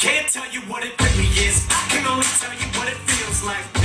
can't tell you what it really is. I can only tell you what it feels like.